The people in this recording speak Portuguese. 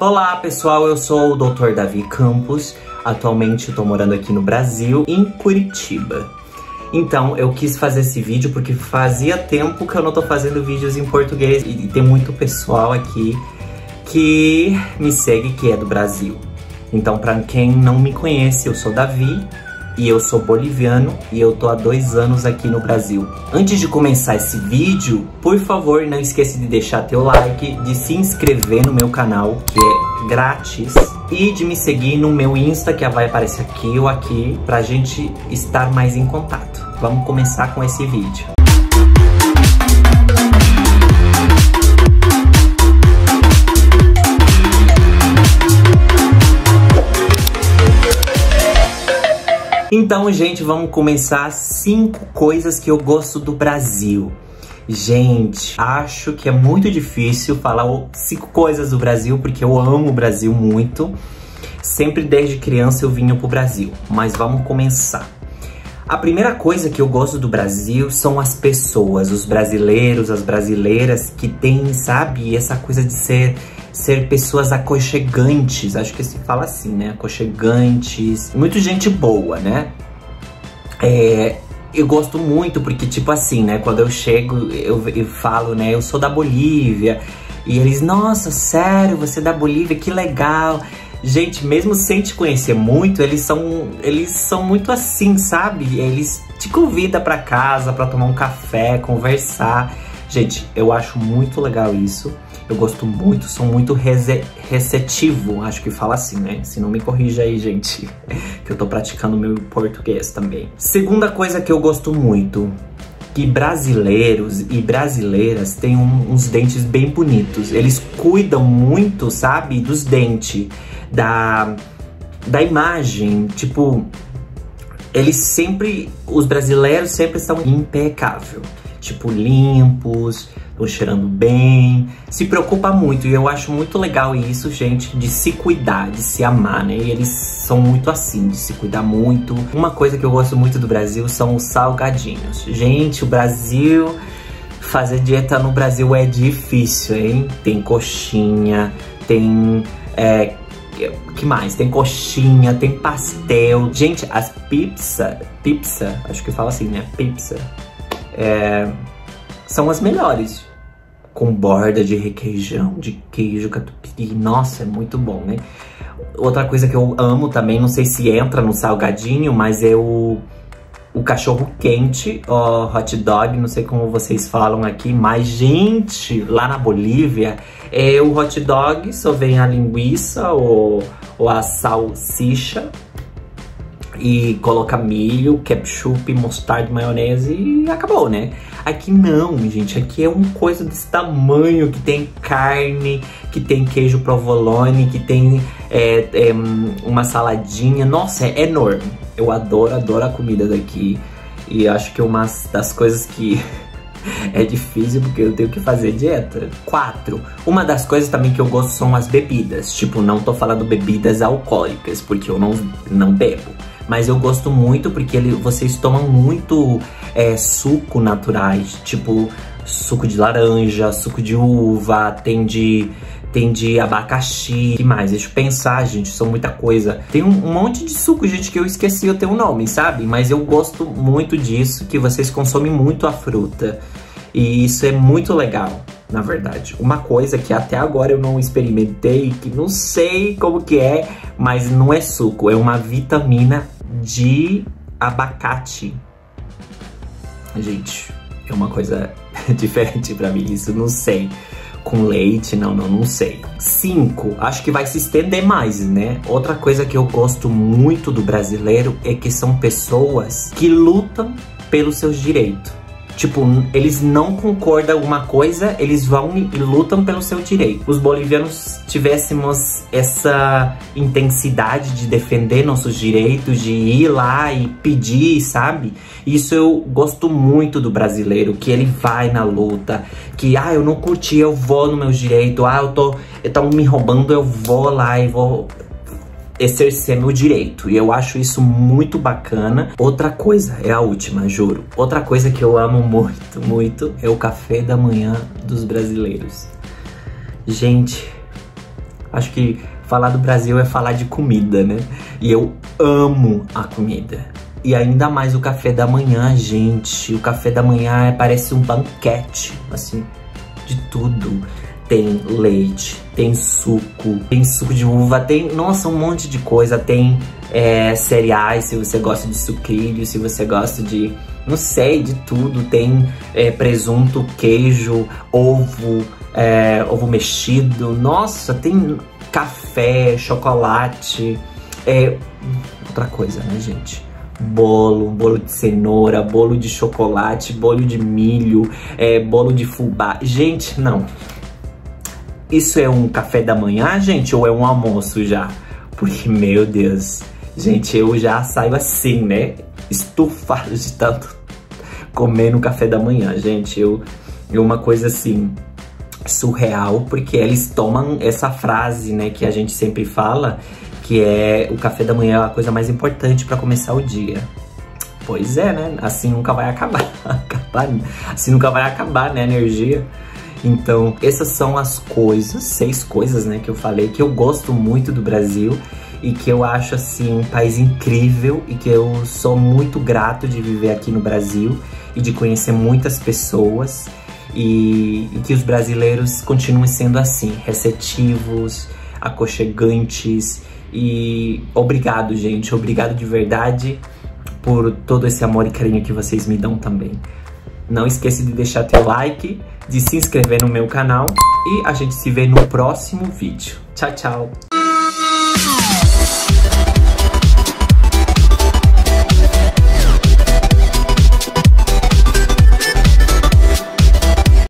Olá pessoal, eu sou o Dr. Davi Campos. Atualmente estou morando aqui no Brasil, em Curitiba. Então eu quis fazer esse vídeo porque fazia tempo que eu não tô fazendo vídeos em português e tem muito pessoal aqui que me segue que é do Brasil. Então para quem não me conhece, eu sou Davi, e eu sou boliviano e eu tô há dois anos aqui no Brasil. Antes de começar esse vídeo, por favor não esqueça de deixar teu like, de se inscrever no meu canal, que é grátis, e de me seguir no meu Insta, que vai aparecer aqui ou aqui, pra gente estar mais em contato. Vamos começar com esse vídeo. Então, gente, vamos começar cinco coisas que eu gosto do Brasil. Gente, acho que é muito difícil falar cinco coisas do Brasil, porque eu amo o Brasil muito. Sempre desde criança eu vinha pro Brasil, mas vamos começar. A primeira coisa que eu gosto do Brasil são as pessoas, os brasileiros, as brasileiras que têm, sabe, essa coisa de ser ser pessoas aconchegantes, acho que se fala assim, né? Aconchegantes, muito gente boa, né? É, eu gosto muito porque, tipo assim, né? Quando eu chego, eu, eu falo, né? Eu sou da Bolívia. E eles, nossa, sério, você é da Bolívia, que legal. Gente, mesmo sem te conhecer muito, eles são, eles são muito assim, sabe? Eles te convidam para casa para tomar um café, conversar. Gente, eu acho muito legal isso. Eu gosto muito, sou muito receptivo, acho que fala assim, né? Se não me corrija aí, gente, que eu tô praticando meu português também. Segunda coisa que eu gosto muito, que brasileiros e brasileiras têm um, uns dentes bem bonitos. Eles cuidam muito, sabe, dos dentes, da, da imagem, tipo, eles sempre, os brasileiros sempre estão impecável, tipo, limpos, estão cheirando bem, se preocupa muito. E eu acho muito legal isso, gente, de se cuidar, de se amar, né? E eles são muito assim, de se cuidar muito. Uma coisa que eu gosto muito do Brasil são os salgadinhos. Gente, o Brasil. Fazer dieta no Brasil é difícil, hein? Tem coxinha, tem. É, que mais? Tem coxinha, tem pastel. Gente, as pizza, pizza, acho que fala assim, né? Pizza. É, são as melhores. Com borda de requeijão, de queijo catupiry. Nossa, é muito bom, né? Outra coisa que eu amo também, não sei se entra no salgadinho, mas é o, o cachorro quente, o hot dog, não sei como vocês falam aqui, mas gente, lá na Bolívia, é o hot dog, só vem a linguiça ou, ou a salsicha e coloca milho, ketchup, mostarda, maionese e acabou, né? Aqui não, gente, aqui é uma coisa desse tamanho, que tem carne, que tem queijo provolone, que tem é, é, uma saladinha, nossa, é enorme. Eu adoro, adoro a comida daqui e acho que é uma das coisas que é difícil porque eu tenho que fazer dieta. Quatro. Uma das coisas também que eu gosto são as bebidas. Tipo, não tô falando bebidas alcoólicas, porque eu não, não bebo mas eu gosto muito porque ele, vocês tomam muito é, suco naturais, tipo suco de laranja, suco de uva, tem de tem de abacaxi, que mais? Deixa eu pensar, gente, são muita coisa. Tem um, monte de suco, gente, que eu esqueci o teu nome, sabe? Mas eu gosto muito disso, que vocês consomem muito a fruta. E isso é muito legal, na verdade. Uma coisa que até agora eu não experimentei, que não sei como que é, mas não é suco, é uma vitamina de abacate. Gente, é uma coisa diferente para mim, isso não sei. Com leite, não, não, não sei. Cinco, acho que vai se estender mais, né? Outra coisa que eu gosto muito do brasileiro é que são pessoas que lutam pelos seus direitos. Tipo, eles não concordam uma coisa, eles vão e lutam pelo seu direito. Os bolivianos tivéssemos essa intensidade de defender nossos direitos, de ir lá e pedir, sabe? Isso eu gosto muito do brasileiro, que ele vai na luta, que ah, eu não curti, eu vou no meu direito, ah, eu tô, estão me roubando, eu vou lá e vou exercer meu direito. E eu acho isso muito bacana. Outra coisa, é a última, juro. Outra coisa que eu amo muito, muito é o café da manhã dos brasileiros. Gente, Acho que falar do Brasil é falar de comida, né? E eu amo a comida. E ainda mais o café da manhã, gente. O café da manhã é, parece um banquete, assim, de tudo. Tem leite, tem suco, tem suco de uva, tem, nossa, um monte de coisa. Tem é, cereais, se você gosta de sucrilho, se você gosta de, não sei, de tudo. Tem é, presunto, queijo, ovo, é, ovo mexido. Nossa, tem café, chocolate. É outra coisa, né, gente? bolo, bolo de cenoura, bolo de chocolate, bolo de milho, é, bolo de fubá. Gente, não. Isso é um café da manhã, gente, ou é um almoço já? Porque, meu Deus, gente, eu já saio assim, né? Estufado de tanto comer no café da manhã, gente. Eu, é uma coisa assim surreal, porque eles tomam essa frase, né, que a gente sempre fala, que é o café da manhã é a coisa mais importante para começar o dia. Pois é, né? Assim nunca vai acabar. assim nunca vai acabar, né, a energia. Então, essas são as coisas, seis coisas, né, que eu falei que eu gosto muito do Brasil e que eu acho assim um país incrível e que eu sou muito grato de viver aqui no Brasil e de conhecer muitas pessoas e, e que os brasileiros continuem sendo assim, receptivos, aconchegantes e obrigado, gente. Obrigado de verdade por todo esse amor e carinho que vocês me dão também. Não esqueça de deixar teu like, de se inscrever no meu canal e a gente se vê no próximo vídeo. Tchau, tchau!